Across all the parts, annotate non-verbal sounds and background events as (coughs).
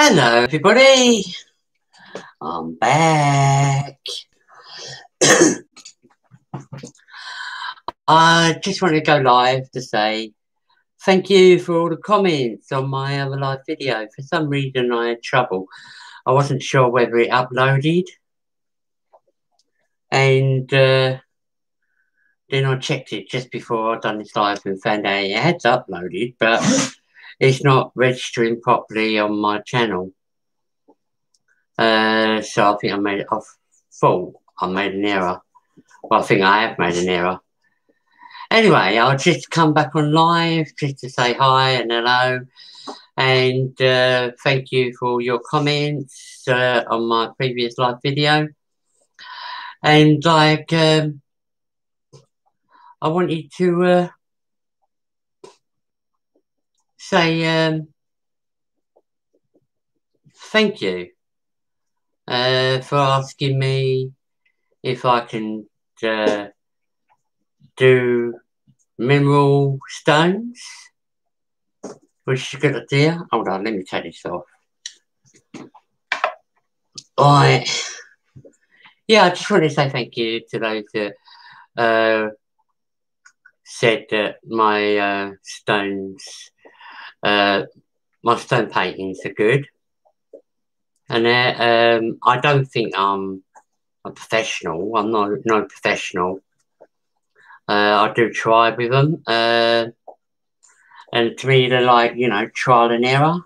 Hello, everybody. I'm back. (coughs) I just want to go live to say thank you for all the comments on my other live video. For some reason, I had trouble. I wasn't sure whether it uploaded. And uh, then I checked it just before I'd done this live and found out it had uploaded, but (laughs) it's not registering properly on my channel. Uh, so I think I made off full. I made an error. Well, I think I have made an error. Anyway, I'll just come back on live just to say hi and hello. And uh, thank you for your comments uh, on my previous live video. And like, um, I wanted to uh, say um, thank you uh, for asking me if I can uh, do mineral stones, which is a good idea. Hold on, let me take this off. Right. Yeah, I just want to say thank you to those that uh, said that my uh, stones uh, my stone paintings are good. And uh, um, I don't think I'm a professional. I'm not no professional. Uh, I do try with them. Uh, and to me, they're like, you know, trial and error.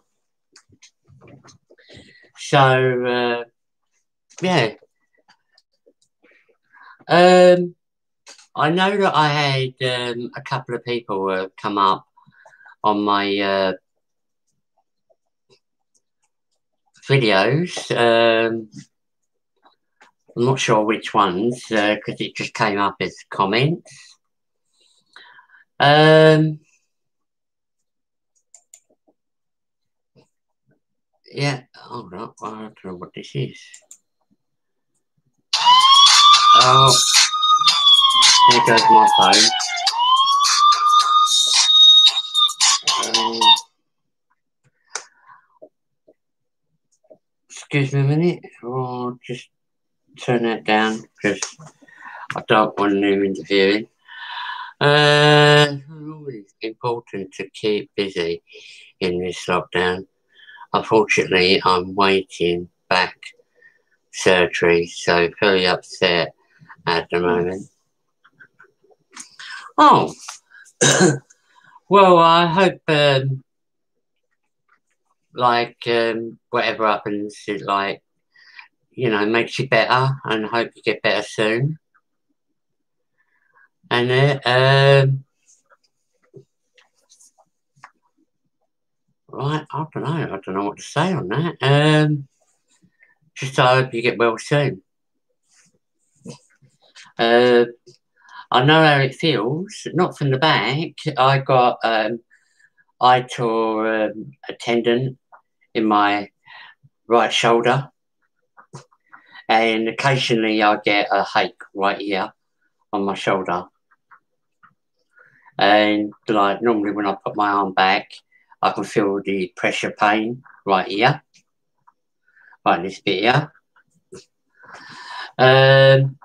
So, uh, yeah. Um, I know that I had um, a couple of people come up on my uh, videos. Um, I'm not sure which ones because uh, it just came up as comments. Um, yeah, hold on. I don't know what this is. Oh, there goes my phone. Excuse me a minute, I'll just turn that down because I don't want them interfering. Uh, it's important to keep busy in this lockdown. Unfortunately, I'm waiting back surgery, so very upset at the moment. Oh, (coughs) Well, I hope, um, like, um, whatever happens, it, like, you know, makes you better and hope you get better soon. And, uh, um, right, I don't know. I don't know what to say on that. Um, just I hope you get well soon. Uh, I know how it feels, not from the back. I got, um, I tore um, a tendon in my right shoulder. And occasionally I get a ache right here on my shoulder. And like normally when I put my arm back, I can feel the pressure pain right here, right this bit here. Um,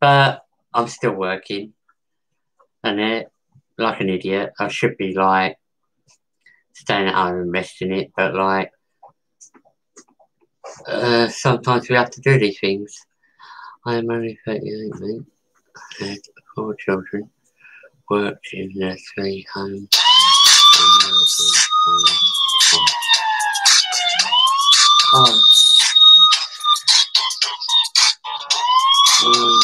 but I'm still working. And it, like an idiot, I should be like staying at home and resting it, but like uh, sometimes we have to do these things. I am only 38, mate. I had four children, worked in nursery home. Oh. Um,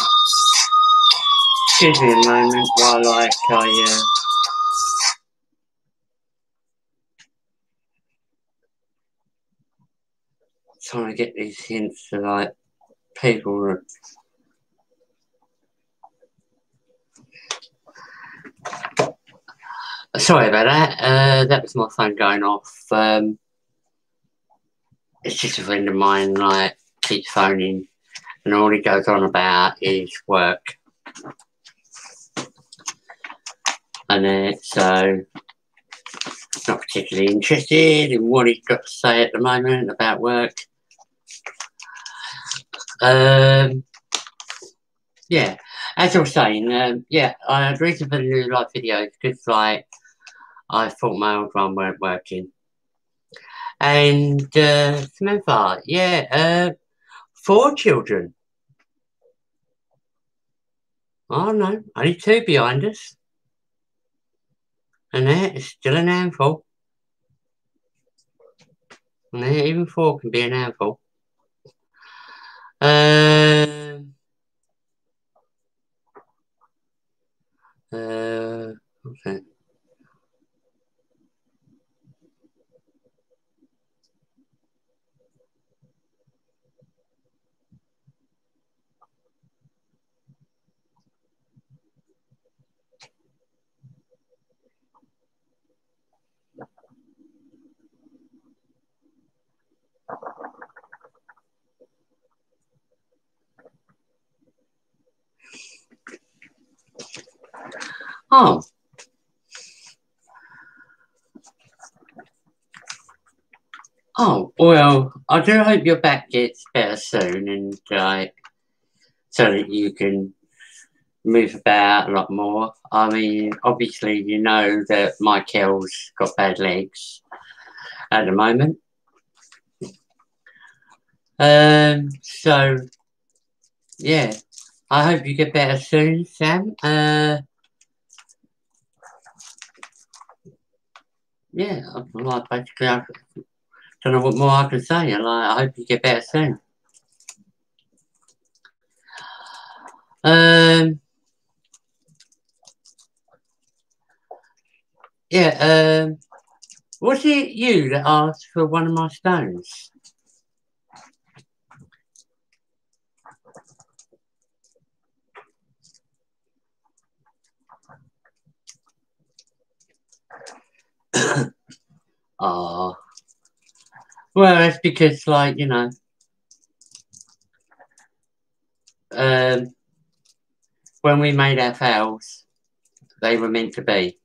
Excuse me a moment while I, I uh, trying to get these hints to like people Sorry about that. Uh, that was my phone going off. Um, it's just a friend of mine, like, keeps phoning, and all he goes on about is work and uh, so not particularly interested in what he's got to say at the moment about work. Um, yeah, as I was saying, um, yeah, I reason for the new live videos because, like, I thought my old one weren't working. And uh, Samantha, yeah, uh, four children. Oh no, only two behind us. And that is still an handful. And even four can be an handful. Um, Oh. Oh, well, I do hope your back gets better soon and like so that you can move about a lot more. I mean, obviously you know that Michael's got bad legs at the moment. Um so yeah. I hope you get better soon, Sam. Uh yeah, like basically, I don't know what more I can say. Like, I hope you get better soon. Um, yeah, um, was it you that asked for one of my stones? Oh. Well, that's because, like, you know, um, when we made our files, they were meant to be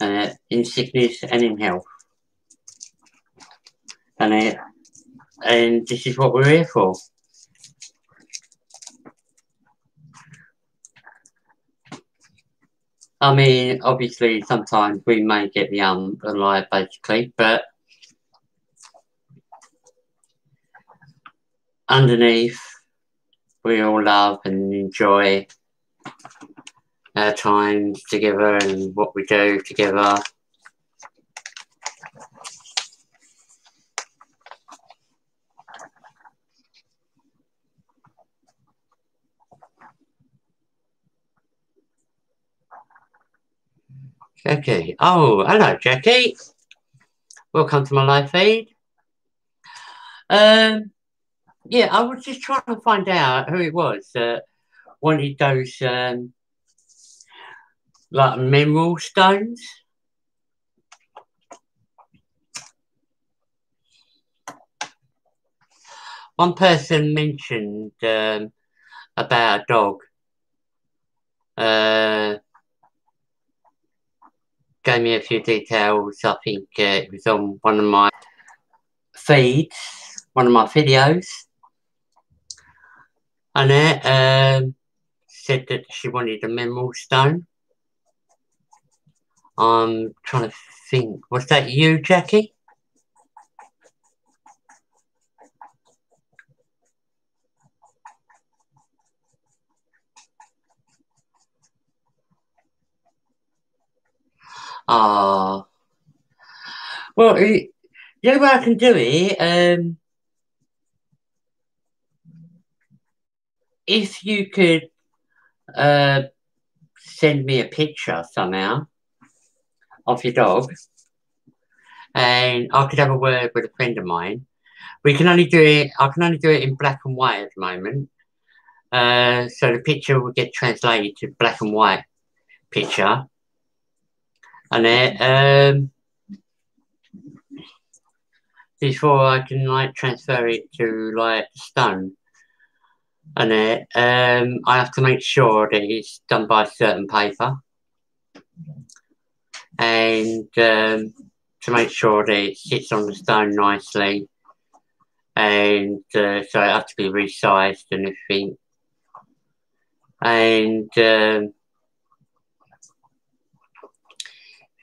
uh, in sickness and in health. And, uh, and this is what we're here for. I mean, obviously, sometimes we may get the um the lie basically, but underneath, we all love and enjoy our times together and what we do together. Jackie. Oh, hello, Jackie. Welcome to my live feed. Um, yeah, I was just trying to find out who it was that wanted those um, like mineral stones. One person mentioned um, about a dog. Uh, gave me a few details. I think uh, it was on one of my feeds, one of my videos. And it um, said that she wanted a mineral stone. I'm trying to think, was that you, Jackie? Ah. Well, you know what I can do here? Um, if you could uh, send me a picture somehow of your dog, and I could have a word with a friend of mine. We can only do it. I can only do it in black and white at the moment. Uh, so the picture will get translated to black and white picture and um before I can like transfer it to like stone and it um I have to make sure that it's done by a certain paper. And um, to make sure that it sits on the stone nicely. And uh, so it has to be resized and everything. And um,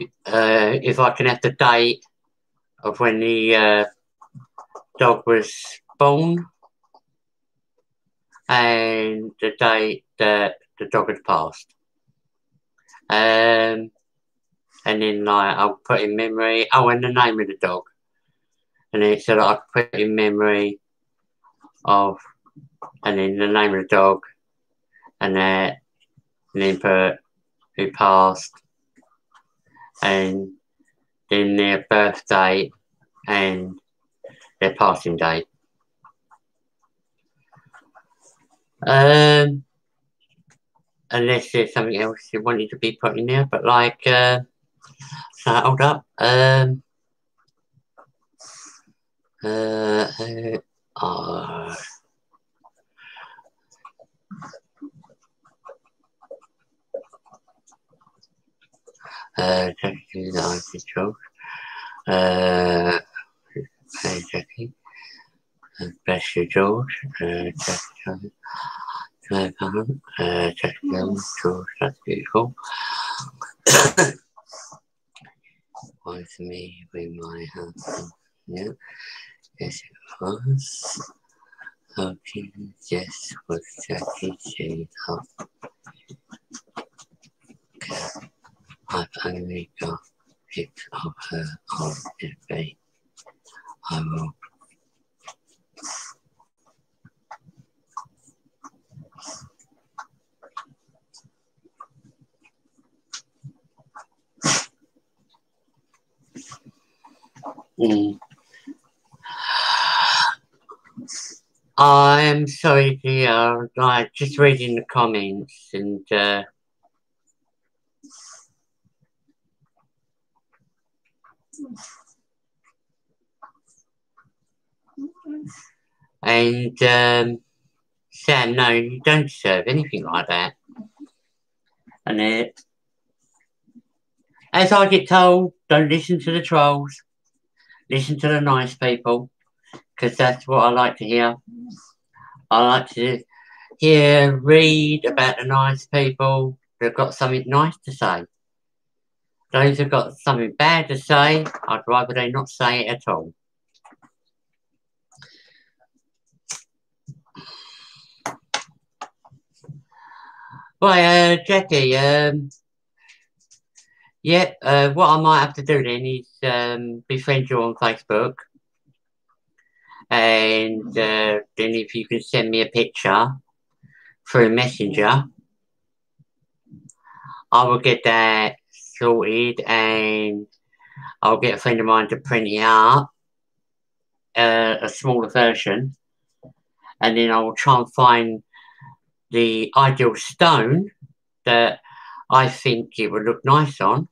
uh, if I can have the date of when the uh, dog was born and the date that the dog had passed. Um, and then like I'll put in memory, oh, and the name of the dog. And then so that I put in memory of, and then the name of the dog, and that, and then put who passed, and then their birthday and their passing date. Um, unless there's something else you wanted to be put in there, but like, uh, so hold up. Um, uh, uh, uh uh, Jackie, the joke. Uh, hey, Jackie. Uh, bless you, George. Uh, Jackie, uh, uh, Jackie, George, that's beautiful. (coughs) Was me with my husband. Yeah, yes, it was. Okay, yes, was Jackie Jane up. I've only got pics of her on FB. I will Mm. (sighs) I'm sorry, dear. Like just reading the comments and uh, And um, no, you don't serve anything like that. And it, as I get told, don't listen to the trolls. Listen to the nice people, because that's what I like to hear. I like to hear, read about the nice people that have got something nice to say. Those who've got something bad to say, I'd rather they not say it at all. Right, uh, Jackie, um, yeah, uh, what I might have to do then is um, befriend you on Facebook. And uh, then if you can send me a picture through Messenger, I will get that sorted and I'll get a friend of mine to print it out, uh, a smaller version. And then I will try and find the ideal stone that I think it would look nice on.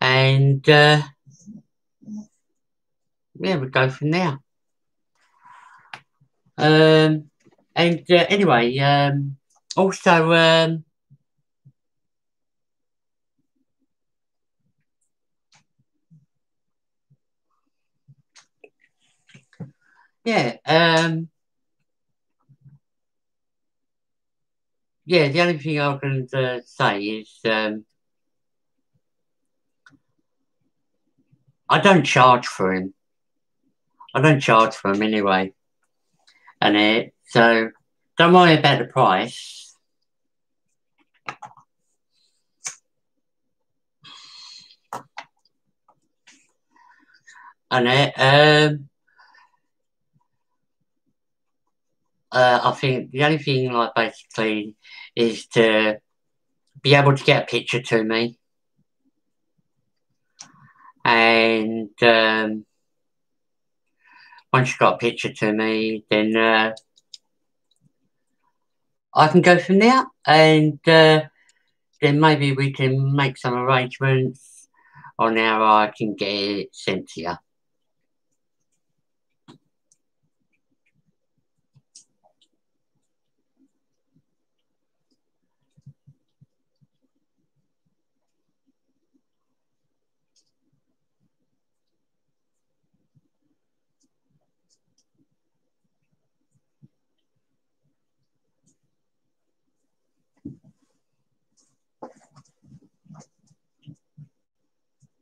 And uh, yeah, we go from there. Um, and uh, anyway, um, also, um, yeah, um, yeah, the only thing I can uh, say is um, I don't charge for him. I don't charge for him anyway. And it, so don't worry about the price. And it, um, uh, I think the only thing, like, basically, is to be able to get a picture to me. And um, once you've got a picture to me, then uh, I can go from there. And uh, then maybe we can make some arrangements on how I can get it sent to you.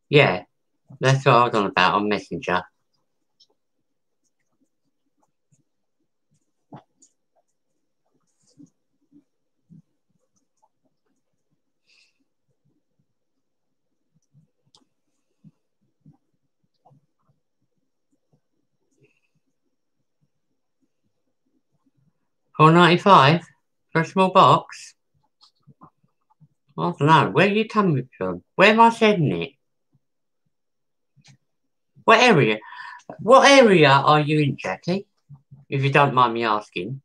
Yeah, that's what I was on about on Messenger. Four ninety five for a small box. I don't know. Where are you coming from? Where am I sending it? What area? What area are you in, Jackie? If you don't mind me asking.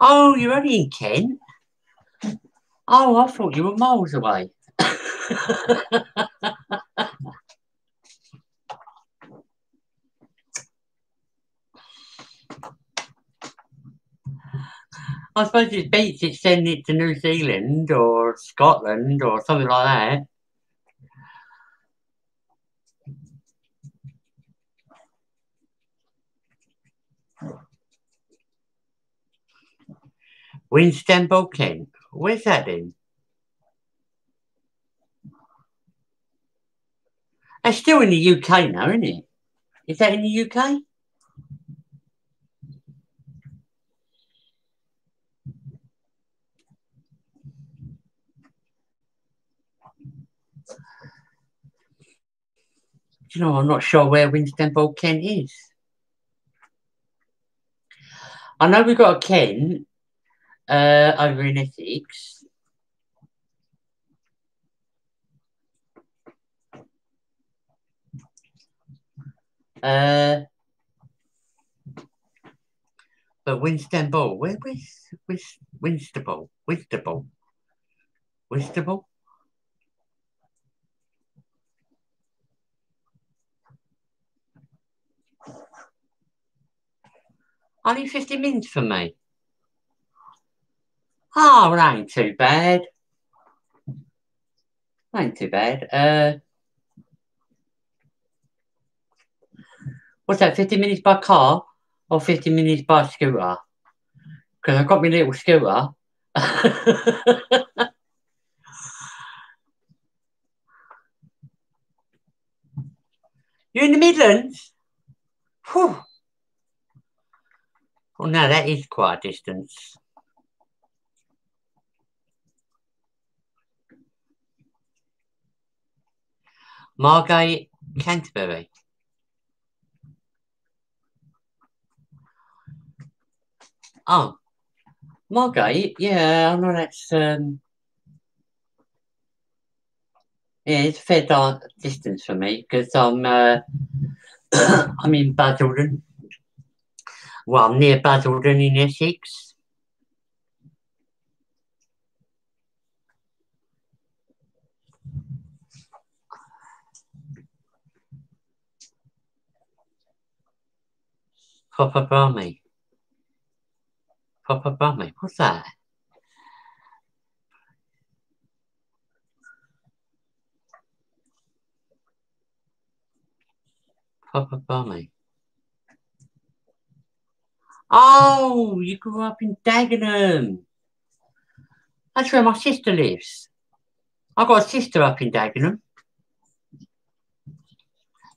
Oh, you're only in Kent? Oh, I thought you were miles away. (laughs) I suppose it's beats sending it to New Zealand or Scotland or something like that. Winstanley, Kent. Where's that in? That's still in the UK now, isn't it? Is that in the UK? You know, I'm not sure where Winston Winstanley Kent is. I know we've got a uh, over in Essex. Uh, but Winstanley, where, where's, where's Winstanley? Winstanley? Winstanley? Only 50 minutes for me. Oh, well, ain't too bad. Ain't too bad. Uh, what's that, 50 minutes by car or 50 minutes by scooter? Because I've got my little scooter. (laughs) You're in the Midlands? Whew. Well, no, that is quite a distance. Margate, Canterbury. Oh, Margate, yeah, I know that's um, yeah, it's a fair distance for me because I'm uh, (coughs) I'm in Basildon. Well, I'm near Basildon in Essex. Papa Brummy. Papa Brummy, what's that? Papa Brummy. Oh, you grew up in Dagenham. That's where my sister lives. I've got a sister up in Dagenham.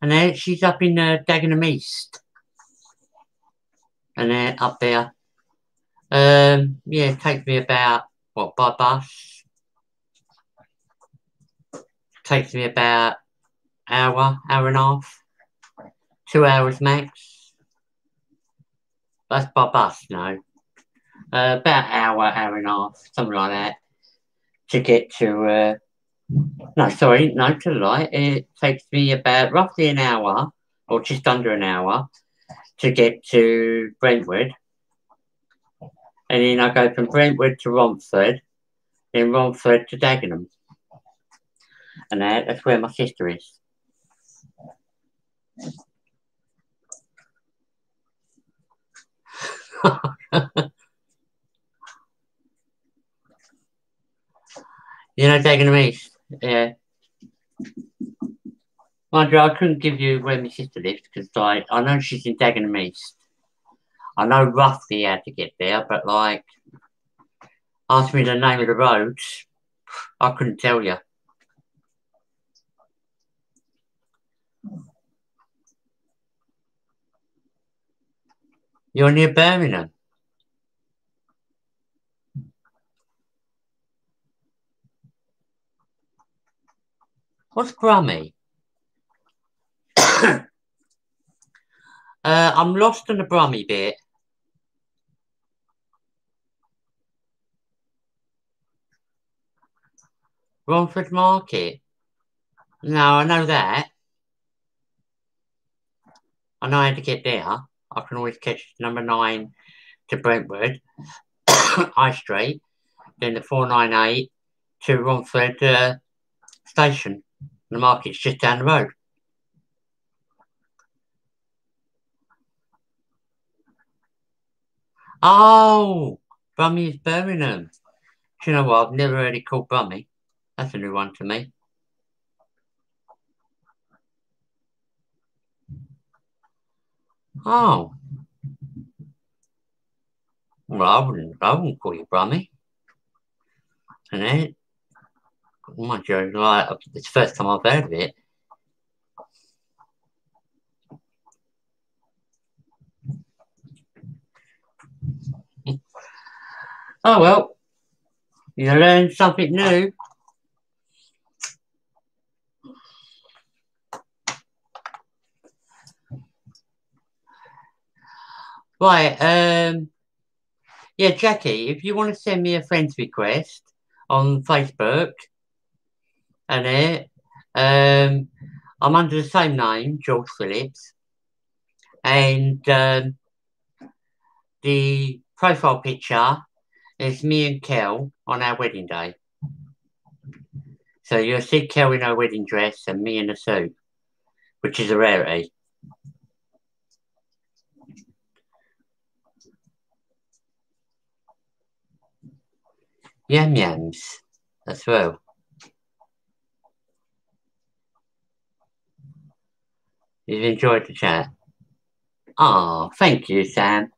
And then she's up in uh, Dagenham East. And then up there. Um, yeah, it takes me about, what, by bus? Takes me about hour, hour and a half. Two hours max. That's by bus now. Uh, about hour, hour and a half, something like that, to get to. Uh, no, sorry, no, to light. It takes me about roughly an hour, or just under an hour, to get to Brentwood. And then I go from Brentwood to Romford, then Romford to Dagenham. And that, that's where my sister is. (laughs) You're not taking me. Yeah. Mind you, I couldn't give you where my sister lives because I, I know she's in Dagenham East. I know roughly how to get there, but like, ask me the name of the roads, I couldn't tell you. You're near Birmingham. What's Brummie? (coughs) uh, I'm lost in the Brummy bit. Romford Market. No, I know that. I know how to get there. I can always catch number nine to Brentwood, (coughs) High Street, then the 498 to Romford uh, Station. The market's just down the road. Oh, Brummie is Birmingham. Do you know what? I've never it called Brummie. That's a new one to me. Oh. Well, I wouldn't, I wouldn't call you Brummy. And then, oh my God, like, it's the first time I've heard of it. (laughs) oh well, you learn something new. Right, um, yeah, Jackie, if you want to send me a friend's request on Facebook, and it, um, I'm under the same name, George Phillips, and um, the profile picture is me and Kel on our wedding day. So you'll see Kel in her wedding dress and me in a suit, which is a rarity. Yam yams as well. You've enjoyed the chat. Oh, thank you, Sam.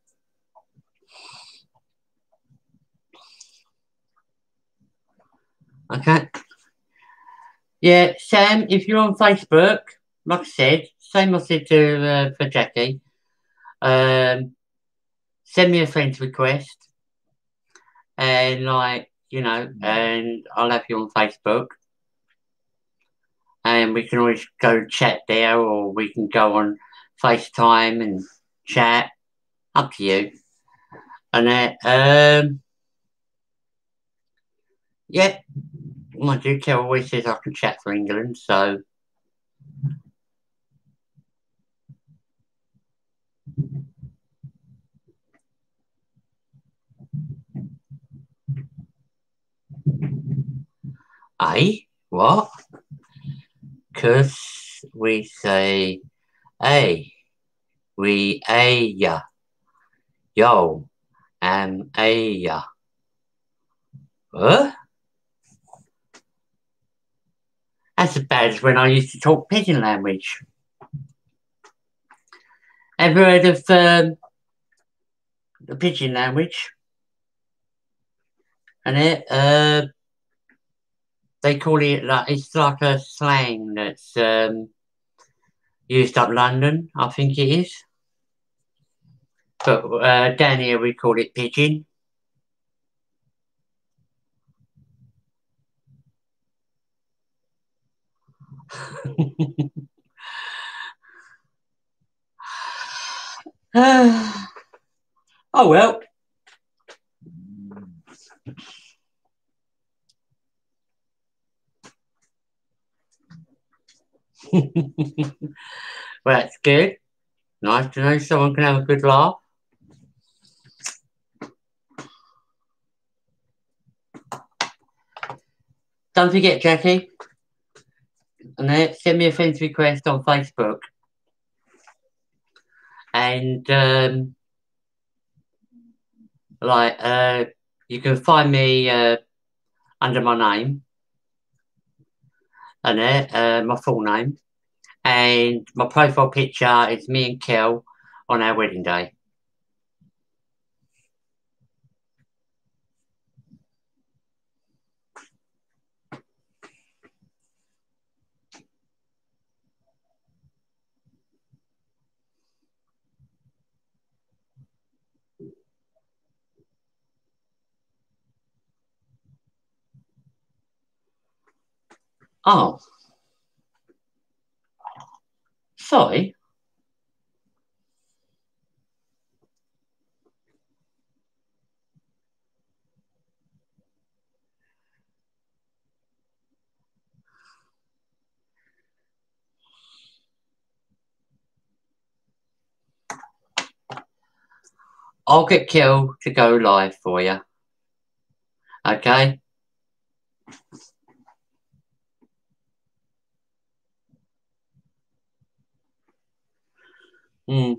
Okay. Yeah, Sam, if you're on Facebook, like I said, same I said to uh, for Jackie. Um, send me a friend's request, and like you know, and I'll have you on Facebook. And we can always go chat there, or we can go on FaceTime and chat. Up to you. And then, um, yeah, my Duke always says I can chat for England, so. I what? Cause we say a we a ya yo am a ya. What? That's as bad as when I used to talk pidgin language. Ever heard of um, the pidgin language? And it uh they call it like it's like a slang that's um, used up London, I think it is. But uh, down here we call it pidgin. (laughs) (sighs) oh well. (laughs) well, that's good. Nice to know someone can have a good laugh. Don't forget, Jackie, and send me a friend's request on Facebook. And um, like uh, you can find me uh, under my name and uh, my full name. And my profile picture is me and Kel on our wedding day. Oh. Sorry. I'll get killed to go live for you. Okay? Hmm.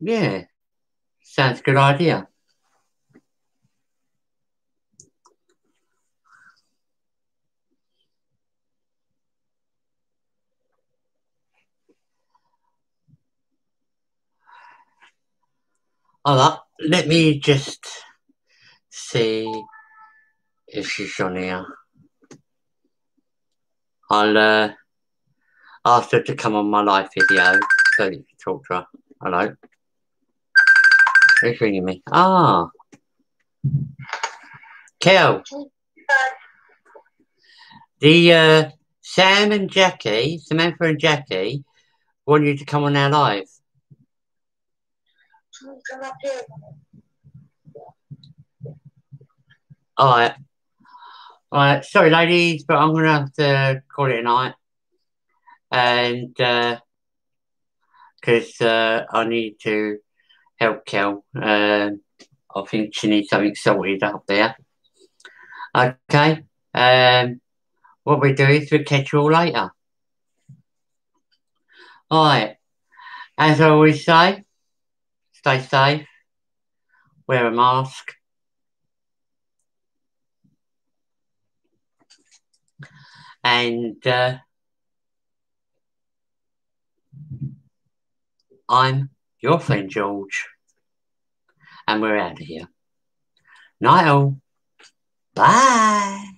Yeah, sounds good idea. All right, let me just see if she's on here. I'll uh, ask her to come on my live video so you can talk to her. Hello. Who's ringing me? Ah. Kel. The uh, Sam and Jackie, Samantha and Jackie, want you to come on our live. Alright. Alright, sorry ladies, but I'm gonna have to call it a night. And because uh, uh, I need to help Kel. Uh, I think she needs something sorted up there. Okay. Um, what we do is we catch you all later. Alright. As I always say, stay safe, wear a mask. And uh, I'm your friend George, and we're out of here. Night all. Bye.